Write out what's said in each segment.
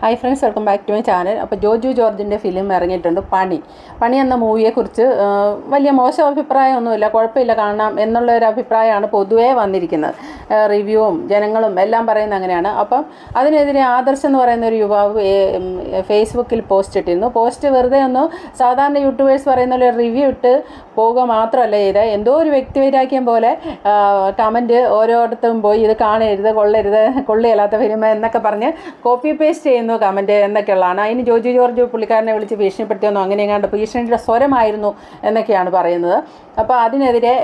Hi friends welcome back to my channel അപ്പോൾ ജോജു ജോർജിന്റെ film ഇറങ്ങിയിട്ടുണ്ട് പണി. പണി എന്ന മൂവിയെക്കുറിച്ച് വലിയ മോശം അഭിപ്രായമൊന്നുമില്ല കുഴപ്പമില്ല കാണാം എന്നുള്ള ഒരു അഭിപ്രായമാണ് പൊതുവേ വന്നിരിക്കുന്നത്. റിവ്യൂവും ജനങ്ങളും എല്ലാം പറയുന്നത് അങ്ങനെയാണ്. അപ്പം അതിനെതിരെ ആദർശ് എന്ന് പറയുന്ന ഒരു യുവാവ് ഫേസ്ബുക്കിൽ പോസ്റ്റ് ഇട്ടിരുന്നു. പോസ്റ്റ് വെറുതെ ഒന്ന് സാധാരണ യൂട്യൂബേഴ്സ് പറയുന്ന പോലെ റിവ്യൂ ഇട്ട് പോവുക മാത്രമല്ല ചെയ്ത് എന്തോ ഒരു വ്യക്തി വ്യക്തിവൈരാഗ്യം പോലെ കമന്റ് ഓരോരുത്തരും പോയി ഇത് കാണരുത് കൊള്ളരുത് കൊള്ളിയല്ലാത്ത ഫിലിം എന്നൊക്കെ പറഞ്ഞ് കോപ്പി പേസ്റ്റ് ചെയ്യുന്നു. കമന്റ് എന്നൊക്കെയുള്ളതാണ്. അതിന് ജോജി ജോർജ് പുള്ളിക്കാരനെ വിളിച്ച് ഭീഷണിപ്പെടുത്തിയെന്നോ അങ്ങനെ എങ്ങാണ്ട് ഭീഷണിയുടെ സ്വരമായിരുന്നു എന്നൊക്കെയാണ് പറയുന്നത്. അപ്പോൾ അതിനെതിരെ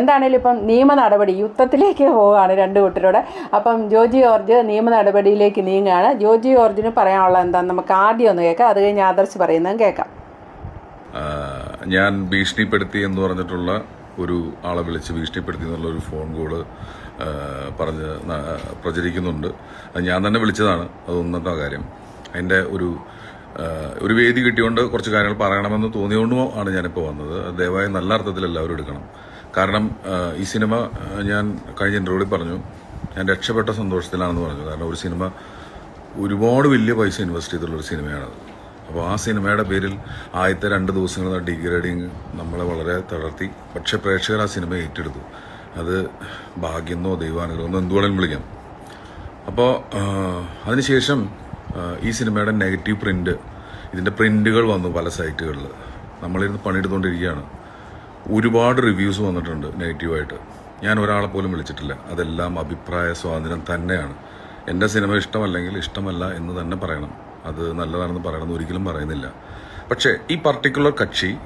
എന്താണേലും ഇപ്പം നിയമ നടപടി യുദ്ധത്തിലേക്ക് പോവുകയാണ് രണ്ട് കൂട്ടരോടെ. അപ്പം ജോജി ജോർജ് നിയമ നടപടിയിലേക്ക് നീങ്ങുകയാണ്. ജോജി ജോർജിന് പറയാനുള്ള എന്താണെന്ന് നമുക്ക് ആദ്യം ഒന്ന് കേൾക്കാം. അത് കഴിഞ്ഞ് ആദർശ് പറയുന്നതും കേൾക്കാം. ഞാൻ ഭീഷണിപ്പെടുത്തി എന്ന് പറഞ്ഞിട്ടുള്ള ഒരു ആളെ വിളിച്ച് ഭീഷണിപ്പെടുത്തി എന്നുള്ള ഒരു ഫോൺ കോൾ പറഞ്ഞ് പ്രചരിക്കുന്നുണ്ട്. അത് ഞാൻ തന്നെ വിളിച്ചതാണ്. അത് ഒന്നത്തെ കാര്യം. അതിന്റെ ഒരു ഒരു വേദി കിട്ടിയോണ്ട് കുറച്ച് കാര്യങ്ങൾ പറയണമെന്ന് തോന്നിയോണ്ടും ആണ് ഞാനിപ്പോൾ വന്നത്. ദയവായി നല്ല അർത്ഥത്തിൽ എല്ലാവരും എടുക്കണം. കാരണം ഈ സിനിമ ഞാൻ കഴിഞ്ഞ ഇന്റർവ്യൂവിൽ പറഞ്ഞു ഞാൻ രക്ഷപ്പെട്ട സന്തോഷത്തിലാണെന്ന് പറഞ്ഞു. കാരണം ഒരു സിനിമ ഒരുപാട് വലിയ പൈസ ഇൻവെസ്റ്റ് ചെയ്തിട്ടുള്ളൊരു സിനിമയാണത്. അപ്പോൾ ആ സിനിമയുടെ പേരിൽ ആദ്യത്തെ രണ്ട് ദിവസങ്ങൾ ഡിഗ്രേഡിങ് നമ്മളെ വളരെ തളർത്തി. പക്ഷേ പ്രേക്ഷകർ ആ സിനിമ ഏറ്റെടുത്തു. അത് ഭാഗ്യമെന്നോ ദൈവാനുഗ്രഹം എന്നോ വേണമെങ്കിലും വിളിക്കാം. അപ്പോൾ അതിനുശേഷം ഈ സിനിമയുടെ നെഗറ്റീവ് പ്രിന്റ് ഇതിന്റെ പ്രിന്റുകൾ വന്നു പല സൈറ്റുകളിൽ. നമ്മളിരുന്ന് പണിയെടുത്തുകൊണ്ടിരിക്കുകയാണ് ഒരുപാട് റിവ്യൂസ് വന്നിട്ടുണ്ട് നെഗറ്റീവായിട്ട്. ഞാൻ ഒരാളെ പോലും വിളിച്ചിട്ടില്ല. അതെല്ലാം അഭിപ്രായ സ്വാതന്ത്ര്യം തന്നെയാണ്. എന്റെ സിനിമ ഇഷ്ടമല്ലെങ്കിൽ ഇഷ്ടമല്ല എന്ന് തന്നെ പറയണം. അത് നല്ലതാണെന്ന് പറയണമെന്ന് ഒരിക്കലും പറയുന്നില്ല. പക്ഷേ ഈ പർട്ടിക്കുലർ കക്ഷി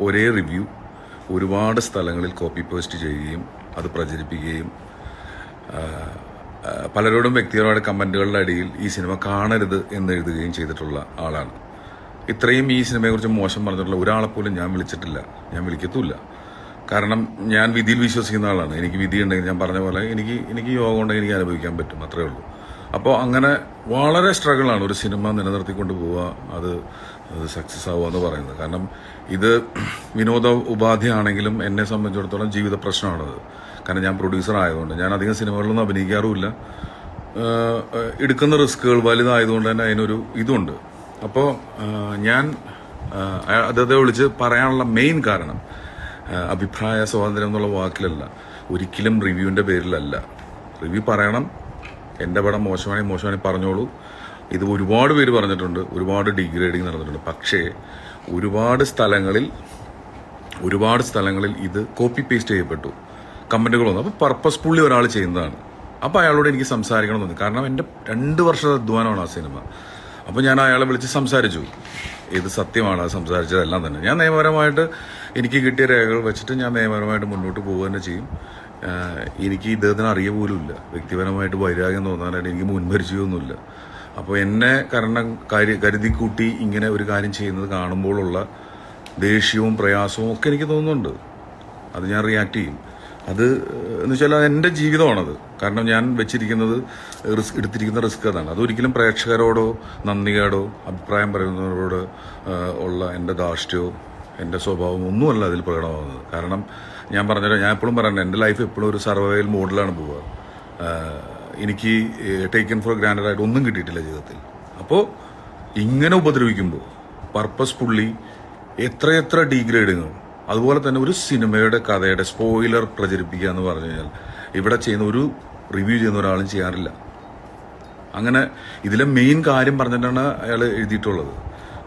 ഒരേ റിവ്യൂ ഒരുപാട് സ്ഥലങ്ങളിൽ കോപ്പി പേസ്റ്റ് ചെയ്യുകയും അത് പ്രചരിപ്പിക്കുകയും പലരോടും വ്യക്തിപരമായ കമന്റുകളുടെ അടിയിൽ ഈ സിനിമ കാണരുത് എന്ന് എഴുതുകയും ചെയ്തിട്ടുള്ള ആളാണ്. ഇത്രയും ഈ സിനിമയെക്കുറിച്ച് മോശം പറഞ്ഞിട്ടുള്ള ഒരാളെ പോലും ഞാൻ വിളിച്ചിട്ടില്ല. ഞാൻ വിളിക്കത്തുമില്ല. കാരണം ഞാൻ വിധിയിൽ വിശ്വസിക്കുന്ന ആളാണ്. എനിക്ക് വിധി ഉണ്ടെങ്കിൽ ഞാൻ പറഞ്ഞ പോലെ എനിക്ക് എനിക്ക് യോഗം ഉണ്ടെങ്കിൽ എനിക്ക് അനുഭവിക്കാൻ പറ്റും. അത്രേ ഉള്ളൂ. അപ്പോൾ അങ്ങനെ വളരെ സ്ട്രഗിളാണ് ഒരു സിനിമ നിലനിർത്തിക്കൊണ്ട് പോവുക. അത് അത് സക്സസ് എന്ന് പറയുന്നത്. കാരണം ഇത് വിനോദ ഉപാധിയാണെങ്കിലും എന്നെ സംബന്ധിച്ചിടത്തോളം ജീവിത പ്രശ്നമാണത്. കാരണം ഞാൻ പ്രൊഡ്യൂസർ ആയതുകൊണ്ട് ഞാൻ അധികം സിനിമകളിലൊന്നും അഭിനയിക്കാറുമില്ല. എടുക്കുന്ന റിസ്കുകൾ വലുതായതുകൊണ്ട് തന്നെ അതിനൊരു ഇതുണ്ട്. അപ്പോൾ ഞാൻ അദ്ദേഹത്തെ വിളിച്ച് പറയാനുള്ള മെയിൻ കാരണം അഭിപ്രായ സ്വാതന്ത്ര്യം എന്നുള്ള വാക്കിലല്ല. ഒരിക്കലും റിവ്യൂവിന്റെ പേരിലല്ല. റിവ്യൂ പറയണം. എന്റെ പടം മോശമാണെങ്കിൽ മോശമാണെങ്കിൽ പറഞ്ഞോളൂ. ഇത് ഒരുപാട് പേര് പറഞ്ഞിട്ടുണ്ട് ഒരുപാട് ഡിഗ്രേഡിങ് നടന്നിട്ടുണ്ട്. പക്ഷേ ഒരുപാട് സ്ഥലങ്ങളിൽ ഒരുപാട് സ്ഥലങ്ങളിൽ ഇത് കോപ്പി പേസ്റ്റ് ചെയ്യപ്പെട്ടു. കമന്റുകൾ വന്നു. അപ്പോൾ പർപ്പസ്ഫുള്ളി ഒരാൾ ചെയ്യുന്നതാണ്. അപ്പോൾ അയാളോട് എനിക്ക് സംസാരിക്കണം തോന്നി. കാരണം എന്റെ രണ്ട് വർഷത്തെ അധ്വാനമാണ് ആ സിനിമ. അപ്പോൾ ഞാൻ അയാളെ വിളിച്ച് സംസാരിച്ചു. ഇത് സത്യമാണ് അത് സംസാരിച്ചതെല്ലാം തന്നെ. ഞാൻ നിയമപരമായിട്ട് എനിക്ക് കിട്ടിയ രേഖകൾ വെച്ചിട്ട് ഞാൻ നിയമപരമായിട്ട് മുന്നോട്ട് പോവുക തന്നെ ചെയ്യും. എനിക്ക് ഇദ്ദേഹത്തിന് അറിയ പോലും ഇല്ല വ്യക്തിപരമായിട്ട് വൈരാഗ്യം തോന്നാനായിട്ട് എനിക്ക് മുൻപരിചയമൊന്നുമില്ല അപ്പോൾ എന്നെ കാരണം കരു കരുതി കൂട്ടി ഇങ്ങനെ ഒരു കാര്യം ചെയ്യുന്നത് കാണുമ്പോഴുള്ള ദേഷ്യവും പ്രയാസവും ഒക്കെ എനിക്ക് തോന്നുന്നുണ്ട്. അത് ഞാൻ റിയാക്ട് ചെയ്യും. അത് എന്ന് വെച്ചാൽ അത് എന്റെ ജീവിതമാണത്. കാരണം ഞാൻ വെച്ചിരിക്കുന്നത് റിസ്ക് എടുത്തിരിക്കുന്ന റിസ്ക് അതാണ്. അതൊരിക്കലും പ്രേക്ഷകരോടോ നന്ദികേടോ അഭിപ്രായം പറയുന്നവരോട് ഉള്ള എന്റെ ധാർഷ്ട്യമോ എന്റെ സ്വഭാവം ഒന്നുമല്ല അതിൽ പ്രകടമാകുന്നത് കാരണം ഞാൻ പറഞ്ഞല്ലോ ഞാൻ എപ്പോഴും പറയുന്നത് എന്റെ ലൈഫ് എപ്പോഴും ഒരു സർവൈവൽ മോഡിലാണ് പോവുക. എനിക്ക് ടേക്കൻ ഫോർ ഗ്രാൻഡഡ് ആയിട്ട് ഒന്നും കിട്ടിയിട്ടില്ല ജീവിതത്തിൽ. അപ്പോൾ ഇങ്ങനെ ഉപദ്രവിക്കുമ്പോൾ പർപ്പസ് പുള്ളി എത്രയെത്ര ഡീഗ്രേഡിങ്ങും അതുപോലെ തന്നെ ഒരു സിനിമയുടെ കഥയുടെ സ്പോയിലർ പ്രചരിപ്പിക്കുക എന്ന് പറഞ്ഞു കഴിഞ്ഞാൽ ഇവിടെ ചെയ്യുന്ന ഒരു റിവ്യൂ ചെയ്യുന്ന ഒരാളും ചെയ്യാറില്ല. അങ്ങനെ ഇതിലെ മെയിൻ കാര്യം പറഞ്ഞിട്ടാണ് അയാൾ എഴുതിയിട്ടുള്ളത്.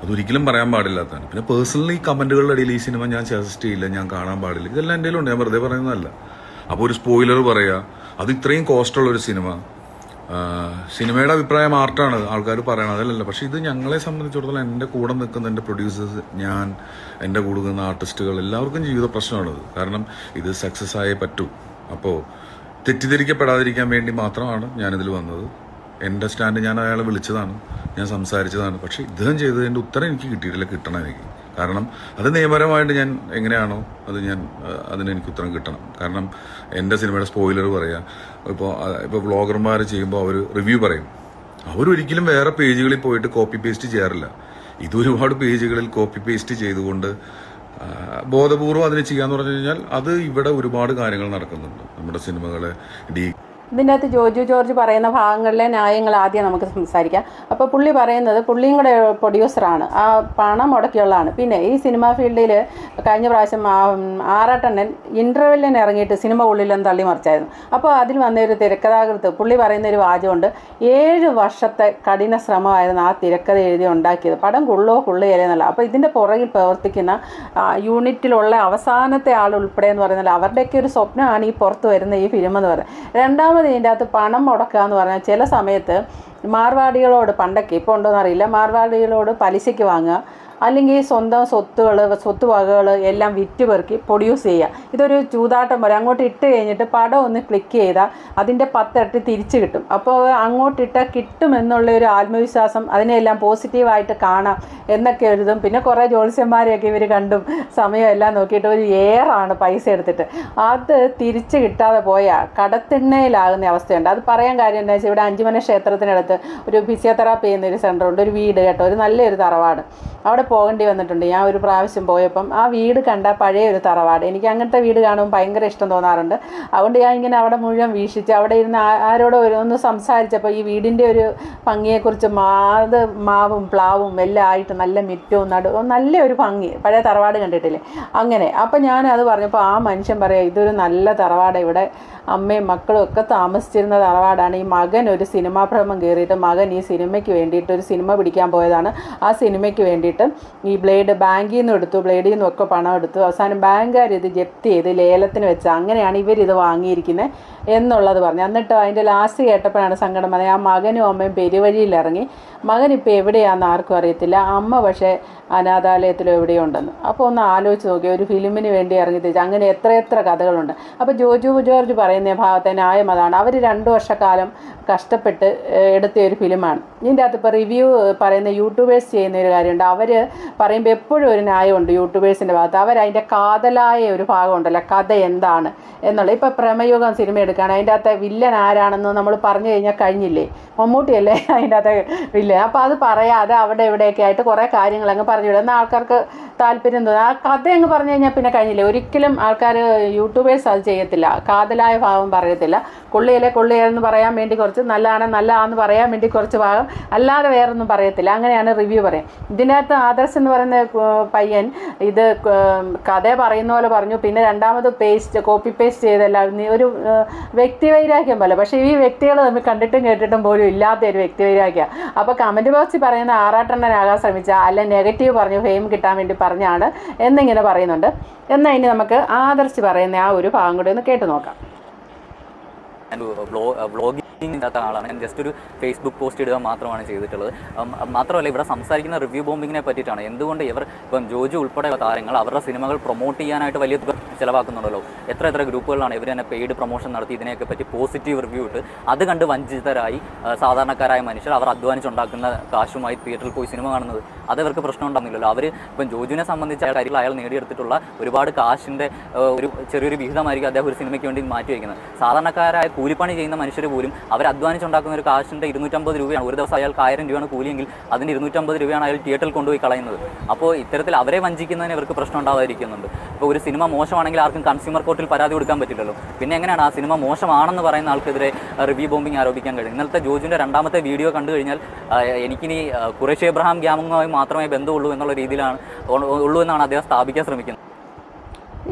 അതൊരിക്കലും പറയാൻ പാടില്ലാത്തതാണ്. പിന്നെ പേഴ്സണലി കമന്റുകളുടെ ഇടയിൽ ഈ സിനിമ ഞാൻ സജസ്റ്റ് ചെയ്യില്ല ഞാൻ കാണാൻ പാടില്ല. ഇതെല്ലാം എന്റെ ഉണ്ട് ഞാൻ വെറുതെ പറയുന്നതല്ല. അപ്പോൾ ഒരു സ്പോയിലർ പറയുക അത് ഇത്രയും കോസ്റ്റുള്ള ഒരു സിനിമ. സിനിമയുടെ അഭിപ്രായം ആർട്ടാണ് ആൾക്കാർ പറയണത് അതല്ലല്ലോ. പക്ഷെ ഇത് ഞങ്ങളെ സംബന്ധിച്ചിടത്തോളം എന്റെ കൂടെ നിൽക്കുന്ന എന്റെ പ്രൊഡ്യൂസേഴ്സ് ഞാൻ എന്റെ കൂടെ നിൽക്കുന്ന ആർട്ടിസ്റ്റുകൾ എല്ലാവർക്കും ജീവിത പ്രശ്നമാണ് കാരണം ഇത് സക്സസ് ആയേ പറ്റൂ. അപ്പോൾ തെറ്റിദ്ധരിക്കപ്പെടാതിരിക്കാൻ വേണ്ടി മാത്രമാണ് ഞാനിതിൽ വന്നത്. എന്റെ സ്റ്റാൻഡ് ഞാൻ അയാളെ വിളിച്ചതാണ് ഞാൻ സംസാരിച്ചതാണ്. പക്ഷേ ഇദ്ദേഹം ചെയ്തതിന്റെ ഉത്തരം എനിക്ക് കിട്ടിയിട്ടില്ല കിട്ടണം എനിക്ക്. കാരണം അത് നിയമപരമായിട്ട് ഞാൻ എങ്ങനെയാണോ അത് ഞാൻ അതിന് എനിക്ക് ഉത്തരം കിട്ടണം. കാരണം എന്റെ സിനിമയുടെ സ്പോയിലർ പറയാം. ഇപ്പോൾ ഇപ്പോൾ വ്ളോഗർമാർ ചെയ്യുമ്പോൾ അവർ റിവ്യൂ പറയും. അവരൊരിക്കലും വേറെ പേജുകളിൽ പോയിട്ട് കോപ്പി പേസ്റ്റ് ചെയ്യാറില്ല. ഇത് ഒരുപാട് പേജുകളിൽ കോപ്പി പേസ്റ്റ് ചെയ്തുകൊണ്ട് ബോധപൂർവം അതിന് ചെയ്യാന്ന് പറഞ്ഞു കഴിഞ്ഞാൽ അത് ഇവിടെ ഒരുപാട് കാര്യങ്ങൾ നടക്കുന്നുണ്ട്. നമ്മുടെ സിനിമകളെ ഡീ ഇതിന്റെ അകത്ത് ജോജു ജോർജ് പറയുന്ന ഭാഗങ്ങളിലെ ന്യായങ്ങൾ ആദ്യം നമുക്ക് സംസാരിക്കാം. അപ്പോൾ പുള്ളി പറയുന്നത് പുള്ളിയും കൂടെ പ്രൊഡ്യൂസറാണ് ആ പണം മുടക്കിയുള്ളതാണ്. പിന്നെ ഈ സിനിമാ ഫീൽഡിൽ കഴിഞ്ഞ പ്രാവശ്യം ആറാട്ടണ്ണൻ ഇന്റർവെല്ലിന് ഇറങ്ങിയിട്ട് സിനിമ ഉള്ളിലൊന്ന് തള്ളി മറിച്ചായിരുന്നു. അപ്പോൾ അതിൽ വന്ന ഒരു തിരക്കഥാകൃത്ത് പുള്ളി പറയുന്ന ഒരു വാചകമുണ്ട്. ഏഴ് വർഷത്തെ കഠിന ശ്രമമായിരുന്നു ആ തിരക്കഥ എഴുതി ഉണ്ടാക്കിയത്. പടം കൊള്ളോ കൊള്ളുകയില്ലെന്നല്ല അപ്പോൾ ഇതിന്റെ പുറകിൽ പ്രവർത്തിക്കുന്ന യൂണിറ്റിലുള്ള അവസാനത്തെ ആൾ ഉൾപ്പെടെ എന്ന് പറയുന്നത് അവരുടെയൊക്കെ ഒരു സ്വപ്നമാണ് ഈ പുറത്ത് വരുന്ന ഈ ഫിലിം എന്ന് പറയുന്നത്. രണ്ടാമത് ഇതിന്റെ അകത്ത് പണം മുടക്കുക എന്ന് പറഞ്ഞാൽ ചില സമയത്ത് മാർവാടികളോട് പണ്ടൊക്കെ ഇപ്പോൾ ഉണ്ടോയെന്നറിയില്ല മാർവാടികളോട് പലിശയ്ക്ക് വാങ്ങുക. അല്ലെങ്കിൽ സ്വന്തം സ്വത്തുകൾ സ്വത്ത് വകകൾ എല്ലാം വിറ്റ് പെറുക്കി പ്രൊഡ്യൂസ് ചെയ്യുക ഇതൊരു ചൂതാട്ടം പോലെ. അങ്ങോട്ട് ഇട്ട് കഴിഞ്ഞിട്ട് പടം ഒന്ന് ക്ലിക്ക് ചെയ്താൽ അതിന്റെ പത്തിരട്ടി തിരിച്ച് കിട്ടും. അപ്പോൾ അങ്ങോട്ടിട്ടാൽ കിട്ടുമെന്നുള്ള ഒരു ആത്മവിശ്വാസം അതിനെല്ലാം പോസിറ്റീവായിട്ട് കാണാം എന്നൊക്കെ എഴുതും പിന്നെ കുറേ ജ്യോത്സ്യന്മാരെയൊക്കെ ഇവർ കണ്ടും സമയമെല്ലാം നോക്കിയിട്ട് ഒരു ഏറാണ് പൈസ എടുത്തിട്ട്. അത് തിരിച്ച് കിട്ടാതെ പോയാൽ കടത്തിണ്ണയിലാകുന്ന അവസ്ഥയുണ്ട്. അത് പറയാൻ കാര്യം എന്താ വെച്ചാൽ ഇവിടെ അഞ്ചുമന ക്ഷേത്രത്തിനടുത്ത് ഒരു ഫിസിയോതെറാപ്പി സെന്റർ ഉണ്ട് ഒരു വീട് കേട്ടോ. ഒരു നല്ലൊരു തറവാട്. അവിടെ പോകേണ്ടി വന്നിട്ടുണ്ട്. ഞാൻ ഒരു പ്രാവശ്യം പോയപ്പം ആ വീട് കണ്ട പഴയ ഒരു തറവാട്. എനിക്ക് അങ്ങനത്തെ വീട് കാണുമ്പോൾ ഭയങ്കര ഇഷ്ടം തോന്നാറുണ്ട്. അതുകൊണ്ട് ഞാൻ ഇങ്ങനെ അവിടെ മുഴുവൻ വീക്ഷിച്ച് അവിടെ ഇരുന്ന് ആരോട് ഒന്ന് സംസാരിച്ചപ്പോൾ ഈ വീടിന്റെ ഒരു ഭംഗിയെക്കുറിച്ച് മാത് മാവും പ്ലാവും എല്ലാം ആയിട്ട് നല്ല മിറ്റവും നടു നല്ല ഒരു ഭംഗി. പഴയ തറവാട് കണ്ടിട്ടില്ലേ? അങ്ങനെ. അപ്പം ഞാൻ അത് പറഞ്ഞപ്പോൾ ആ മനുഷ്യൻ പറയാം ഇതൊരു നല്ല തറവാട്. ഇവിടെ അമ്മയും മക്കളും ഒക്കെ താമസിച്ചിരുന്ന തറവാടാണ്. ഈ മകൻ ഒരു സിനിമാ ഭ്രമം കയറിയിട്ട് മകൻ ഈ സിനിമയ്ക്ക് വേണ്ടിയിട്ട് ഒരു സിനിമ പിടിക്കാൻ പോയതാണ്. ആ സിനിമയ്ക്ക് വേണ്ടിയിട്ട് ഈ ബ്ലേഡ് ബാങ്കിൽ നിന്ന് എടുത്തു ബ്ലേഡിൽ നിന്നും ഒക്കെ പണം എടുത്തു. അവസാനം ബാങ്കുകാർ ഇത് ജപ്തി ചെയ്ത് ലേലത്തിന് വെച്ച് അങ്ങനെയാണ് ഇവരിത് വാങ്ങിയിരിക്കുന്നത് എന്നുള്ളത് പറഞ്ഞു. എന്നിട്ട് അതിന്റെ ലാസ്റ്റ് കേട്ടപ്പോഴാണ് സങ്കടം വന്നത്. ആ മകനും അമ്മയും പെരുവഴിയിൽ ഇറങ്ങി മകൻ ഇപ്പോൾ എവിടെയാണെന്ന് ആർക്കും അറിയത്തില്ല. അമ്മ പക്ഷേ അനാഥാലയത്തിലോ എവിടെയോ ഉണ്ടെന്ന്. അപ്പോൾ ഒന്ന് ആലോചിച്ച് നോക്കി ഒരു ഫിലിമിന് വേണ്ടി ഇറങ്ങി തിരിച്ച്. അങ്ങനെ എത്ര എത്ര കഥകളുണ്ട്. അപ്പോൾ ജോജു ജോർജ് പറയുന്ന ഭാഗത്തെ ന്യായം അതാണ്. അവർ രണ്ട് വർഷക്കാലം കഷ്ടപ്പെട്ട് എടുത്ത ഒരു ഫിലിമാണ്. ഇതിന്റെ അകത്ത് ഇപ്പോൾ റിവ്യൂ പറയുന്ന യൂട്യൂബേഴ്സ് ചെയ്യുന്ന ഒരു കാര്യമുണ്ട്. അവർ പറയുമ്പോൾ എപ്പോഴും ഒരു ന്യായമുണ്ട് യൂട്യൂബേഴ്സിന്റെ ഭാഗത്ത്. അവർ അതിന്റെ കാതലായ ഒരു ഭാഗമുണ്ടല്ലോ. കഥ എന്താണ് എന്നുള്ളത് ഇപ്പോൾ പ്രമയുഗം സിനിമ എടുക്കുകയാണ്. അതിന്റെ അകത്തെ വില്ലൻ ആരാണെന്ന് നമ്മൾ പറഞ്ഞു കഴിഞ്ഞാൽ കഴിഞ്ഞില്ലേ? മമ്മൂട്ടിയല്ലേ അതിന്റെ അകത്തെ വില്ലൻ അപ്പോൾ അത് പറയാതെ അവിടെ ഇവിടെയൊക്കെ ആയിട്ട് കുറേ കാര്യങ്ങളങ്ങ് പറഞ്ഞു വിടും. എന്നാൽ ആൾക്കാർക്ക് താല്പര്യം തോന്നുന്നു ആ കഥ അങ്ങ് പറഞ്ഞു കഴിഞ്ഞാൽ പിന്നെ കഴിഞ്ഞില്ലേ? ഒരിക്കലും ആൾക്കാർ യൂട്യൂബേഴ്സ് അത് ചെയ്യത്തില്ല. കാതലായ ഭാഗം പറയത്തില്ല. കൊള്ളിയല്ലേ കൊള്ളിയെന്ന് പറയാൻ വേണ്ടി കുറച്ച് നല്ലതാണ് നല്ലതാണെന്ന് പറയാൻ വേണ്ടി കുറച്ച് ഭാഗം. അല്ലാതെ വേറൊന്നും പറയത്തില്ല. അങ്ങനെയാണ് റിവ്യൂ പറയാം ഇതിനകത്ത് ആദർശ് എന്ന് പറയുന്ന പയ്യൻ ഇത് കഥ പറയുന്ന പോലെ പറഞ്ഞു. പിന്നെ രണ്ടാമത് പേസ്റ്റ് കോപ്പി പേസ്റ്റ് ചെയ്തല്ല ഒരു വ്യക്തി വൈരാഗ്യം പോലെ. പക്ഷേ ഈ വ്യക്തികൾ നമ്മൾ കണ്ടിട്ടും കേട്ടിട്ടും പോലും ഇല്ലാത്ത ഒരു വ്യക്തി വ്യക്തിവൈരാഗ്യം അപ്പോൾ കമന്റ് ബോക്സിൽ പറയുന്ന ആറാട്ടെണ്ണനാകാൻ ശ്രമിച്ച അല്ല നെഗറ്റീവ് പറഞ്ഞു ഫെയിം കിട്ടാൻ വേണ്ടി പറഞ്ഞാണ് എന്നിങ്ങനെ പറയുന്നുണ്ട്. എന്നാൽ ഇനി നമുക്ക് ആദർശ് പറയുന്ന ആ ഒരു ഭാഗം കൂടി ഒന്ന് കേട്ടു നോക്കാം. വ്ളോഗിങ് ഇല്ലാത്ത ആളാണ്. ഞാൻ ജസ്റ്റ് ഒരു ഫേസ്ബുക്ക് പോസ്റ്റ് ഇടുക മാത്രമാണ് ചെയ്തിട്ടുള്ളത്. മാത്രമല്ല ഇവിടെ സംസാരിക്കുന്ന റിവ്യൂ ബോംബിങ്ങിനെ പറ്റിയിട്ടാണ്. എന്തുകൊണ്ട് ഇവർ ഇപ്പം ജോജു ഉൾപ്പെടെ താരങ്ങൾ അവരുടെ സിനിമകൾ പ്രൊമോട്ട് ചെയ്യാനായിട്ട് വലിയ ചിലവാക്കുന്നുണ്ടല്ലോ. എത്ര എത്ര ഗ്രൂപ്പുകളാണ് ഇവർ തന്നെ പെയ്ഡ് പ്രൊമോഷൻ നടത്തി ഇതിനെയൊക്കെ പറ്റി പോസിറ്റീവ് റിവ്യൂ ഇട്ട് അത് കണ്ട് വഞ്ചിതരായി സാധാരണക്കാരായ മനുഷ്യർ അവർ അധ്വാനിച്ചുണ്ടാക്കുന്ന കാശുമായി തിയേറ്ററിൽ പോയി സിനിമ കാണുന്നത്. അത് അവർക്ക് പ്രശ്നം ഉണ്ടാകുന്നില്ലല്ലോ അവർ ഇപ്പം ജോജുവിനെ സംബന്ധിച്ച കാര്യങ്ങൾ അയാൾ നേടിയെടുത്തിട്ടുള്ള ഒരുപാട് കാശിന്റെ ഒരു ചെറിയൊരു വിഹിതമായിരിക്കും അദ്ദേഹം ഒരു സിനിമയ്ക്ക് വേണ്ടി മാറ്റി വയ്ക്കുന്നത്. സാധാരണക്കാരായ കൂലിപ്പണി ചെയ്യുന്ന മനുഷ്യർ പോലും അവർ അധ്വാനിച്ചുണ്ടാക്കുന്ന ഒരു കാശിന്റെ ഇരുന്നൂറ്റമ്പത് രൂപയാണ്. ഒരു ദിവസം അയാൾക്ക് ആയിരം രൂപയാണ് കൂലിയെങ്കിൽ അതിന്റെ ഇരുന്നൂറ്റമ്പത് രൂപയാണ് അയാൾ തിയേറ്ററിൽ കൊണ്ടുപോയി കളയുന്നത്. അപ്പോൾ ഇത്തരത്തിൽ അവരെ വഞ്ചിക്കുന്നതിന് ഇവർക്ക് പ്രശ്നം ഉണ്ടാവാതിരിക്കുന്നുണ്ട്. ഇപ്പോൾ ഒരു സിനിമ മോശമാണെങ്കിൽ ആർക്കും കൺസ്യൂമർ കോർട്ടിൽ പരാതി കൊടുക്കാൻ പറ്റില്ലല്ലോ. പിന്നെ എങ്ങനെയാണ് ആ സിനിമ മോശമാണെന്ന് പറയുന്ന ആൾക്കെതിരെ റിവ്യൂ ബോംബിംഗ് ആരോപിക്കാൻ കഴിയും? ഇന്നലത്തെ ജോജിന്റെ രണ്ടാമത്തെ വീഡിയോ കണ്ടു കഴിഞ്ഞാൽ എനിക്കിനി കുറേശ് എബ്രഹാം ഗ്യാമുമായി മാത്രമേ ബന്ധമുള്ളൂ എന്നുള്ള രീതിയിലാണ് ഉള്ളൂ എന്നാണ് അദ്ദേഹം സ്ഥാപിക്കാൻ ശ്രമിക്കുന്നത്.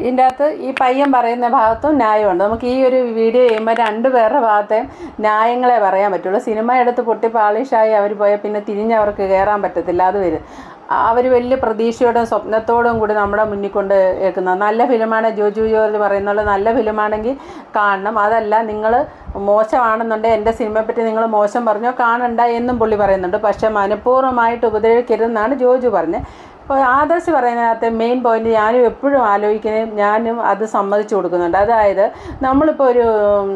ഇതിന്റെ അകത്ത് ഈ പയ്യൻ പറയുന്ന ഭാഗത്തും ന്യായമുണ്ട്. നമുക്ക് ഈ ഒരു വീഡിയോ ചെയ്യുമ്പോൾ രണ്ട് പേരുടെ ഭാഗത്തെ ന്യായങ്ങളെ പറയാൻ പറ്റുള്ളൂ. സിനിമ എടുത്ത് പൊട്ടി പാളിഷായി അവർ പോയാൽ പിന്നെ തിരിഞ്ഞവർക്ക് കയറാൻ പറ്റത്തില്ല. അത് വരും. അവർ വലിയ പ്രതീക്ഷയോടും സ്വപ്നത്തോടും കൂടി നമ്മുടെ മുന്നിൽ കൊണ്ട് കേൾക്കുന്നത് നല്ല ഫിലിമാണ് ജോജു ജോർജ് പറയുന്നത് നല്ല ഫിലിമാണെങ്കിൽ കാണണം. അതല്ല നിങ്ങൾ മോശമാണെന്നുണ്ടെങ്കിൽ എന്റെ സിനിമയെ പറ്റി നിങ്ങൾ മോശം പറഞ്ഞോ? കാണണ്ട എന്നും പുള്ളി പറയുന്നുണ്ട്. പക്ഷേ മനഃപൂർവമായിട്ട് ഉപദ്രവിക്കരുതെന്നാണ് ജോജു പറഞ്ഞത്. ആദർശ് പറയുന്നതിനകത്ത് മെയിൻ പോയിന്റ് ഞാനും എപ്പോഴും ആലോചിക്കുന്നത് ഞാനും അത് സമ്മതിച്ചു കൊടുക്കുന്നുണ്ട്. അതായത് നമ്മളിപ്പോൾ ഒരു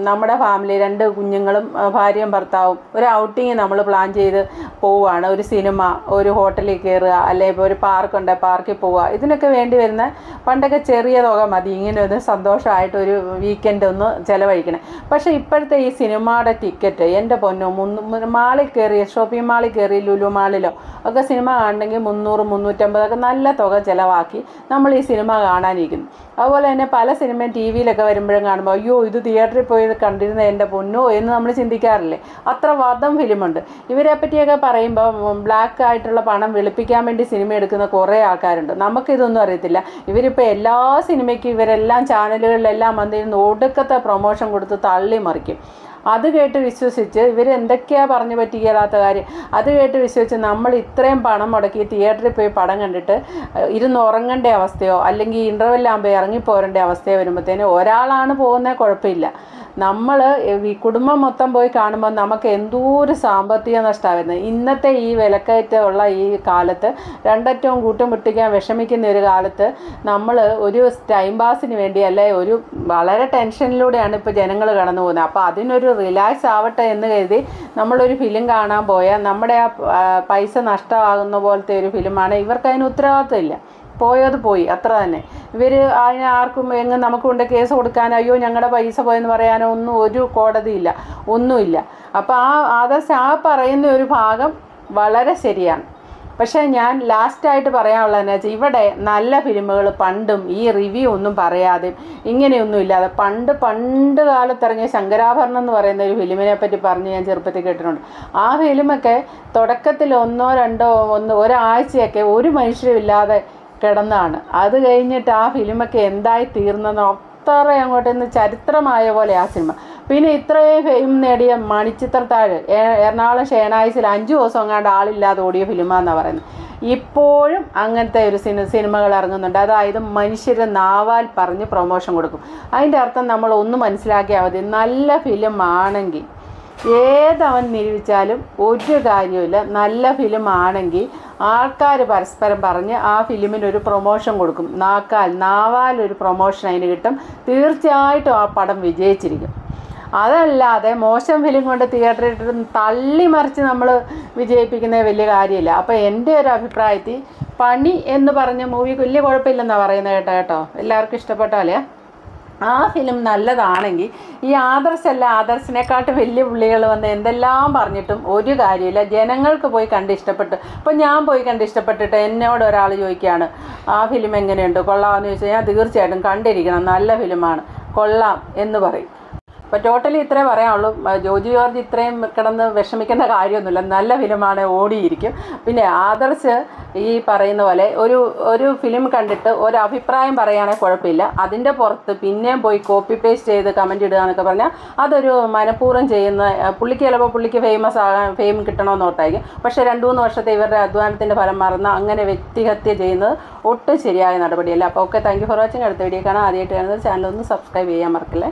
നമ്മുടെ ഫാമിലി രണ്ട് കുഞ്ഞുങ്ങളും ഭാര്യയും ഭർത്താവും ഒരു ഔട്ടിങ് നമ്മൾ പ്ലാൻ ചെയ്ത് പോവുകയാണ്. ഒരു സിനിമ ഒരു ഹോട്ടലിൽ കയറുക അല്ലെങ്കിൽ ഇപ്പോൾ ഒരു പാർക്കുണ്ട് പാർക്കിൽ പോവുക. ഇതിനൊക്കെ വേണ്ടി വരുന്ന പണ്ടൊക്കെ ചെറിയ തുക മതി. ഇങ്ങനെ ഒരു സന്തോഷമായിട്ട് ഒരു വീക്കെൻഡ് ഒന്ന് ചിലവഴിക്കണം. പക്ഷേ ഇപ്പോഴത്തെ ഈ സിനിമയുടെ ടിക്കറ്റ് എന്റെ പൊന്നോ മുന്നൂ മാളിൽ കയറി ഷോപ്പിംഗ് മാളിൽ കയറി ലുലു മാളിലോ ഒക്കെ സിനിമ കാണണമെങ്കിൽ മുന്നൂറ് മുന്നൂറ്റമ്പതൊക്കെ നല്ല തുക ചിലവാക്കി നമ്മൾ ഈ സിനിമ കാണാനിരിക്കുന്നു. അതുപോലെ തന്നെ പല സിനിമയും ടി വിയിലൊക്കെ വരുമ്പോഴും കാണുമ്പോൾ അയ്യോ ഇത് തിയേറ്ററിൽ പോയി കണ്ടിരുന്ന എന്റെ പൊന്നോ? എന്ന് നമ്മൾ ചിന്തിക്കാറില്ലേ? അത്ര വധം ഫിലിമുണ്ട്. ഇവരെ പറ്റിയൊക്കെ പറയുമ്പോൾ ബ്ലാക്ക് ആയിട്ടുള്ള പണം വെളുപ്പിക്കാൻ വേണ്ടി സിനിമ എടുക്കുന്ന കുറേ ആൾക്കാരുണ്ട്. നമുക്കിതൊന്നും അറിയത്തില്ല. ഇവരിപ്പോൾ എല്ലാ സിനിമയ്ക്കും ഇവരെല്ലാം ചാനലുകളിലെല്ലാം വന്നിരുന്ന് ഒടുക്കത്തെ പ്രൊമോഷൻ കൊടുത്ത് തള്ളി മറിക്കും അത് കേട്ട് വിശ്വസിച്ച് ഇവർ എന്തൊക്കെയാ പറഞ്ഞു പറ്റിക്കാത്ത കാര്യം. അത് കേട്ട് വിശ്വസിച്ച് നമ്മൾ ഇത്രയും പണം മുടക്കി തിയേറ്ററിൽ പോയി പടം കണ്ടിട്ട് ഇരുന്ന് ഉറങ്ങേണ്ട അവസ്ഥയോ അല്ലെങ്കിൽ ഇന്റർവെല്ലാകുമ്പോൾ ഇറങ്ങിപ്പോരേണ്ട അവസ്ഥയോ വരുമ്പോഴത്തേന് ഒരാളാണ് പോകുന്നത് കുഴപ്പമില്ല. നമ്മൾ ഈ കുടുംബം മൊത്തം പോയി കാണുമ്പോൾ നമുക്ക് എന്തോരം സാമ്പത്തിക നഷ്ടമാണ് വരുന്നത് ഇന്നത്തെ ഈ വിലക്കയറ്റമുള്ള ഈ കാലത്ത് രണ്ടറ്റവും കൂട്ടും മുട്ടിക്കാൻ വിഷമിക്കുന്ന ഒരു കാലത്ത് നമ്മൾ ഒരു ടൈം പാസിന് വേണ്ടി അല്ലെ ഒരു വളരെ ടെൻഷനിലൂടെയാണ് ഇപ്പോൾ ജനങ്ങൾ കടന്നു പോകുന്നത് അപ്പോൾ അതിനൊരു റിലാക്സ് ആവട്ടെ എന്ന് കരുതി നമ്മളൊരു ഫിലിം കാണാൻ പോയാൽ നമ്മുടെ ആ ആ, പൈസ നഷ്ടമാകുന്ന പോലത്തെ ഒരു ഫിലിമാണ് ഇവർക്ക് അതിന് ഉത്തരവാദിത്തമില്ല പോയത് പോയി അത്ര തന്നെ. ഇവർ അതിന് ആർക്കും എങ്ങും നമുക്ക് കൊണ്ട് കേസ് കൊടുക്കാനോ അയ്യോ ഞങ്ങളുടെ പൈസ പോയെന്ന് പറയാനോ ഒന്നും ഒരു കോടതിയില്ല ഒന്നുമില്ല. അപ്പോൾ ആ ആദർശ് ആ പറയുന്ന ഒരു ഭാഗം വളരെ ശരിയാണ്. പക്ഷേ ഞാൻ ലാസ്റ്റായിട്ട് പറയാനുള്ളതെന്ന് വെച്ചാൽ ഇവിടെ നല്ല ഫിലിമുകൾ പണ്ടും ഈ റിവ്യൂ ഒന്നും പറയാതെ ഇങ്ങനെയൊന്നും ഇല്ലാതെ പണ്ട് പണ്ട് കാലത്തിറങ്ങിയ ശങ്കരാഭരണം എന്ന് പറയുന്ന ഒരു ഫിലിമിനെ പറ്റി പറഞ്ഞ് ഞാൻ ചെറുപ്പത്തിൽ കേട്ടിട്ടുണ്ട്. ആ ഫിലിമൊക്കെ തുടക്കത്തിൽ ഒന്നോ രണ്ടോ ഒന്ന് ഒരാഴ്ചയൊക്കെ ഒരു മനുഷ്യരുമില്ലാതെ കിടന്നാണ്. അത് കഴിഞ്ഞിട്ട് ആ ഫിലിമൊക്കെ എന്തായി തീർന്നെന്ന് അത്ര അങ്ങോട്ടൊന്ന് ചരിത്രമായ പോലെ ആ സിനിമ പിന്നെ ഇത്രയും ഫെയിം നേടിയ മണിച്ചിത്രത്താഴ്. താഴ് എറണാകുളം ഷേണായിസിൽ അഞ്ചു ദിവസം എങ്ങാണ്ട് ആളില്ലാതെ ഓടിയ ഫിലിമാന്നാണ് പറയുന്നത് ഇപ്പോഴും അങ്ങനത്തെ ഒരു സിനി സിനിമകൾ ഇറങ്ങുന്നുണ്ട്. അതായത് മനുഷ്യരെ നാവാൽ പറഞ്ഞ് പ്രൊമോഷൻ കൊടുക്കും. അതിന്റെ അർത്ഥം നമ്മൾ ഒന്ന് മനസ്സിലാക്കിയാൽ മതി. നല്ല ഫിലിം ആണെങ്കിൽ ഏതവൻ നിരൂപിച്ചാലും ഒരു കാര്യമില്ല നല്ല ഫിലിം ആണെങ്കിൽ ആൾക്കാർ പരസ്പരം പറഞ്ഞ് ആ ഫിലിമിന് ഒരു പ്രൊമോഷൻ കൊടുക്കും. നാക്കാൽ നാവാൽ ഒരു പ്രൊമോഷൻ അതിന് കിട്ടും. തീർച്ചയായിട്ടും ആ പടം വിജയിച്ചിരിക്കും. അതല്ലാതെ മോശം ഫിലിം കൊണ്ട് തിയേറ്ററിൽ തള്ളി മറിച്ച് നമ്മൾ വിജയിപ്പിക്കുന്നത് വലിയ കാര്യമില്ല. അപ്പോൾ എന്റെ ഒരു അഭിപ്രായത്തിൽ പണി എന്ന് പറഞ്ഞ മൂവി വലിയ കുഴപ്പമില്ലെന്നാണ് പറയുന്നത് കേട്ടോ കേട്ടോ. എല്ലാവർക്കും ഇഷ്ടപ്പെട്ടാലേ ആ ഫിലിം നല്ലതാണെങ്കിൽ ഈ ആദർശല്ല ആദർശിനെക്കാട്ടും വലിയ പുള്ളികൾ വന്ന് എന്തെല്ലാം പറഞ്ഞിട്ടും ഒരു കാര്യമില്ല. ജനങ്ങൾക്ക് പോയി കണ്ട് ഇഷ്ടപ്പെട്ടു ഇപ്പം ഞാൻ പോയി കണ്ട് ഇഷ്ടപ്പെട്ടിട്ട് എന്നോട് ഒരാൾ ചോദിക്കുകയാണ് ആ ഫിലിം എങ്ങനെയുണ്ട്? കൊള്ളാമെന്ന് ചോദിച്ചാൽ ഞാൻ തീർച്ചയായിട്ടും കണ്ടിരിക്കണം. നല്ല ഫിലിമാണ് കൊള്ളാം എന്ന് പറയും. അപ്പോൾ ടോട്ടലി ഇത്രേ പറയാനുള്ളൂ. ജോജി ജോർജ് ഇത്രയും കിടന്ന് വിഷമിക്കേണ്ട കാര്യമൊന്നുമില്ല. നല്ല ഫിലിമാണ് ഓടിയിരിക്കും. പിന്നെ ആദർശ് ഈ പറയുന്ന പോലെ ഒരു ഒരു ഫിലിം കണ്ടിട്ട് ഒരു അഭിപ്രായം പറയുകയാണെങ്കിൽ കുഴപ്പമില്ല. അതിന്റെ പുറത്ത് പിന്നെയും പോയി കോപ്പി പേസ്റ്റ് ചെയ്ത് കമന്റ് ഇടുക എന്നൊക്കെ പറഞ്ഞാൽ അതൊരു മനഃപൂർവം ചെയ്യുന്ന പുള്ളിക്ക് ചിലപ്പോൾ പുള്ളിക്ക് ഫേമസ് ആകാൻ ഫെയിം കിട്ടണമെന്ന് ഓർത്തായിരിക്കും പക്ഷേ രണ്ട് മൂന്ന് വർഷത്തെ ഇവരുടെ അധ്വാനത്തിന്റെ ഫലം മറന്ന് അങ്ങനെ വ്യക്തിഹത്യ ചെയ്യുന്നത് ഒട്ടും ശരിയായ നടപടിയല്ല. അപ്പോൾ okay thank you for watching അടുത്ത വീഡിയോ കാണാം. ആദ്യമായിട്ട് കാണുന്നത് ചാനൽ ഒന്ന് സബ്സ്ക്രൈബ് ചെയ്യാൻ മറക്കില്ലേ?